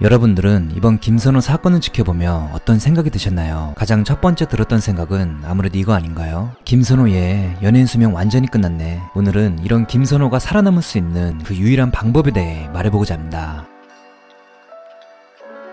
여러분들은 이번 김선호 사건을 지켜보며 어떤 생각이 드셨나요? 가장 첫 번째 들었던 생각은 아무래도 이거 아닌가요? 김선호 얘 연예인 수명 완전히 끝났네. 오늘은 이런 김선호가 살아남을 수 있는 그 유일한 방법에 대해 말해보고자 합니다.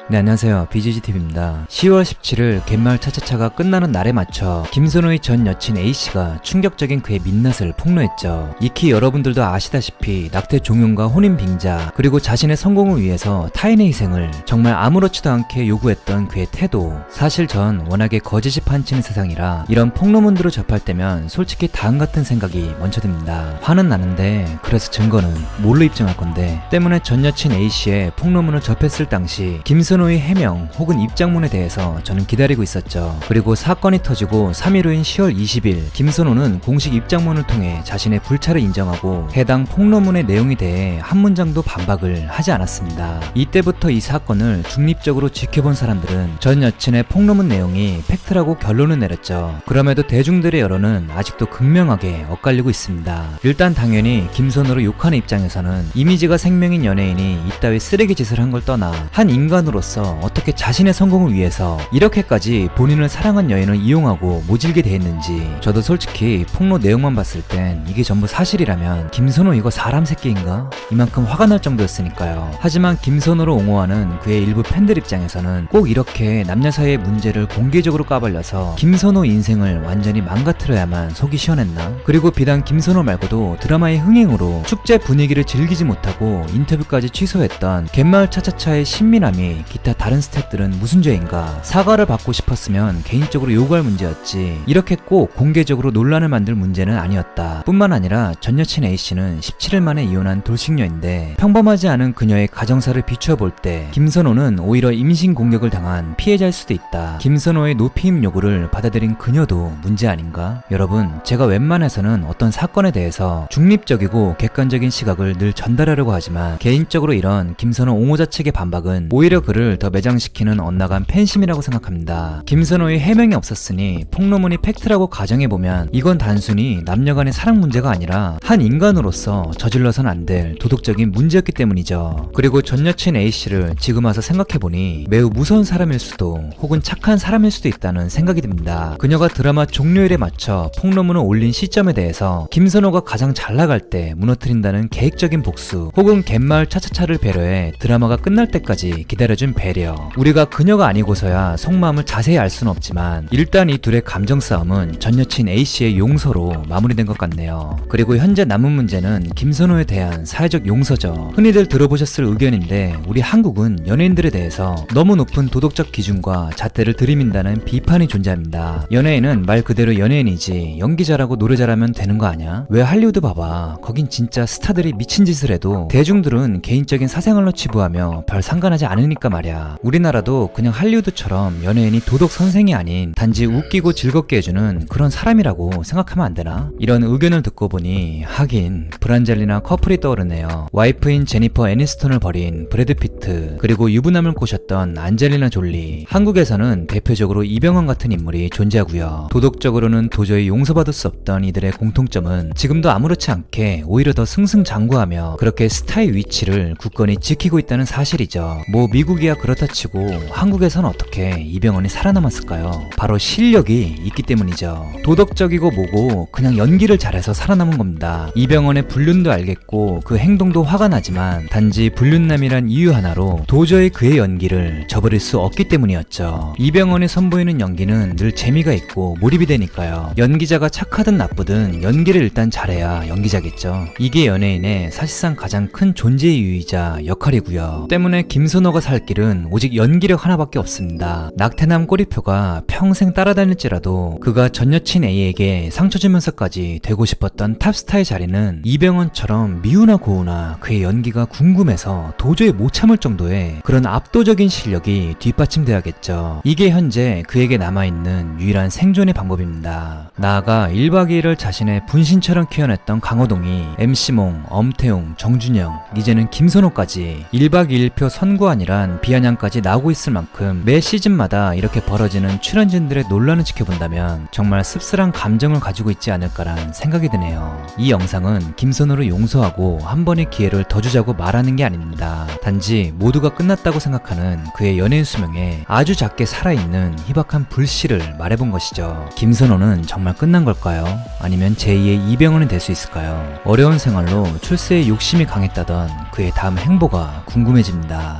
네 안녕하세요. BGGTV입니다. 10월 17일 갯마을 차차차가 끝나는 날에 맞춰 김선호의 전 여친 A씨가 충격적인 그의 민낯을 폭로했죠. 익히 여러분들도 아시다시피 낙태 종용과 혼인 빙자 그리고 자신의 성공을 위해서 타인의 희생을 정말 아무렇지도 않게 요구했던 그의 태도. 사실 전 워낙에 거짓이 판치는 세상이라 이런 폭로문들을 접할 때면 솔직히 다음 같은 생각이 먼저 듭니다. 화는 나는데 그래서 증거는 뭘로 입증할 건데? 때문에 전 여친 A씨의 폭로문을 접했을 당시 김선 호 김선호의 해명 혹은 입장문에 대해서 저는 기다리고 있었죠. 그리고 사건이 터지고 3일 후인 10월 20일 김선호는 공식 입장문을 통해 자신의 불찰을 인정하고 해당 폭로문의 내용에 대해 한 문장도 반박을 하지 않았습니다. 이때부터 이 사건을 중립적으로 지켜본 사람들은 전 여친의 폭로문 내용이 팩트라고 결론을 내렸죠. 그럼에도 대중들의 여론은 아직도 극명하게 엇갈리고 있습니다. 일단 당연히 김선호를 욕하는 입장에서는 이미지가 생명인 연예인이 이따위 쓰레기 짓을 한 걸 떠나 한 인간으로서 사람으로서 어떻게 자신의 성공을 위해서 이렇게까지 본인을 사랑한 여인을 이용하고 모질게 대했는지 저도 솔직히 폭로 내용만 봤을 땐 이게 전부 사실이라면 김선호 이거 사람 새끼인가? 이만큼 화가 날 정도였으니까요. 하지만 김선호를 옹호하는 그의 일부 팬들 입장에서는 꼭 이렇게 남녀 사이의 문제를 공개적으로 까발려서 김선호 인생을 완전히 망가뜨려야만 속이 시원했나? 그리고 비단 김선호 말고도 드라마의 흥행으로 축제 분위기를 즐기지 못하고 인터뷰까지 취소했던 갯마을 차차차의 신민함이 기타 다른 스탭들은 무슨 죄인가? 사과를 받고 싶었으면 개인적으로 요구할 문제였지. 이렇게 꼭 공개적으로 논란을 만들 문제는 아니었다. 뿐만 아니라 전 여친 A씨는 17일 만에 이혼한 돌싱녀인데 평범하지 않은 그녀의 가정사를 비추어 볼 때 김선호는 오히려 임신 공격을 당한 피해자일 수도 있다. 김선호의 no피임 요구를 받아들인 그녀도 문제 아닌가? 여러분 제가 웬만해서는 어떤 사건에 대해서 중립적이고 객관적인 시각을 늘 전달하려고 하지만 개인적으로 이런 김선호 옹호자 측의 반박은 오히려 그를 더 매장시키는 엇나간 팬심이라고 생각합니다. 김선호의 해명이 없었으니 폭로문이 fact라고 가정해보면 이건 단순히 남녀 간의 사랑 문제가 아니라 한 인간으로서 저질러선 안 될 도덕적인 문제였기 때문이죠. 그리고 전 여친 A씨를 지금 와서 생각해보니 매우 무서운 사람일 수도 혹은 착한 사람일 수도 있다는 생각이 듭니다. 그녀가 드라마 종료일에 맞춰 폭로문을 올린 시점에 대해서 김선호가 가장 잘 나갈 때 무너뜨린다는 계획적인 복수 혹은 갯마을 차차차를 배려해 드라마가 끝날 때까지 기다려준 큰 배려. 우리가 그녀가 아니고서야 속마음을 자세히 알 수는 없지만 일단 이 둘의 감정 싸움은 전 여친 A씨의 용서로 마무리된 것 같네요. 그리고 현재 남은 문제는 김선호에 대한 사회적 용서죠. 흔히들 들어보셨을 의견인데 우리 한국은 연예인들에 대해서 너무 높은 도덕적 기준과 잣대를 들이민다는 비판이 존재합니다. 연예인은 말 그대로 연예인이지 연기자라고 노래 잘하면 되는 거 아냐? 왜 할리우드 봐봐. 거긴 진짜 스타들이 미친 짓을 해도 대중들은 개인적인 사생활로 치부하며 별 상관하지 않으니까 말이야. 말이야. 우리나라도 그냥 할리우드처럼 연예인이 도덕 선생이 아닌 단지 웃기고 즐겁게 해주는 그런 사람이라고 생각하면 안 되나? 이런 의견을 듣고 보니 하긴 브란젤리나 커플이 떠오르네요. 와이프인 제니퍼 애니스톤을 버린 브래드 피트 그리고 유부남을 꼬셨던 안젤리나 졸리 한국에서는 대표적으로 이병헌 같은 인물이 존재하고요. 도덕적으로는 도저히 용서받을 수 없던 이들의 공통점은 지금도 아무렇지 않게 오히려 더 승승장구하며 그렇게 스타의 위치를 굳건히 지키고 있다는 사실이죠. 뭐 미국이야 한국이야 그렇다 치고 한국에선 어떻게 이병헌이 살아남았을까요? 바로 실력이 있기 때문이죠. 도덕적이고 뭐고 그냥 연기를 잘해서 살아남은 겁니다. 이병헌의 불륜도 알겠고 그 행동도 화가 나지만 단지 불륜남이란 이유 하나로 도저히 그의 연기를 저버릴 수 없기 때문이었죠. 이병헌이 선보이는 연기는 늘 재미가 있고 몰입이 되니까요. 연기자가 착하든 나쁘든 연기를 일단 잘해야 연기자겠죠. 이게 연예인의 사실상 가장 큰 존재 이유이자 역할이고요. 때문에 김선호가 살 길을 길은 오직 연기력 하나밖에 없습니다. 낙태남 꼬리표가 평생 따라다닐지라도 그가 전 여친 A에게 상처 주면서까지 되고 싶었던 탑스타의 자리는 이병헌처럼 미우나 고우나 그의 연기가 궁금해서 도저히 못 참을 정도의 그런 압도적인 실력이 뒷받침돼야겠죠. 이게 현재 그에게 남아있는 유일한 생존의 방법입니다. 나아가 1박 2일을 자신의 분신처럼 키워냈던 강호동이 MC몽, 엄태웅, 정준영, 이제는 김선호까지 1박 2일표 선구안이란 비 비아냥까지 나오고 있을 만큼 매 시즌마다 이렇게 벌어지는 출연진들의 논란을 지켜본다면 정말 씁쓸한 감정을 가지고 있지 않을까란 생각이 드네요. 이 영상은 김선호를 용서하고 한 번의 기회를 더 주자고 말하는 게 아닙니다. 단지 모두가 끝났다고 생각하는 그의 연예인 수명에 아주 작게 살아있는 희박한 불씨를 말해본 것이죠. 김선호는 정말 끝난 걸까요? 아니면 제2의 이병헌이 될 수 있을까요? 어려운 생활로 출세에 욕심이 강했다던 그의 다음 행보가 궁금해집니다.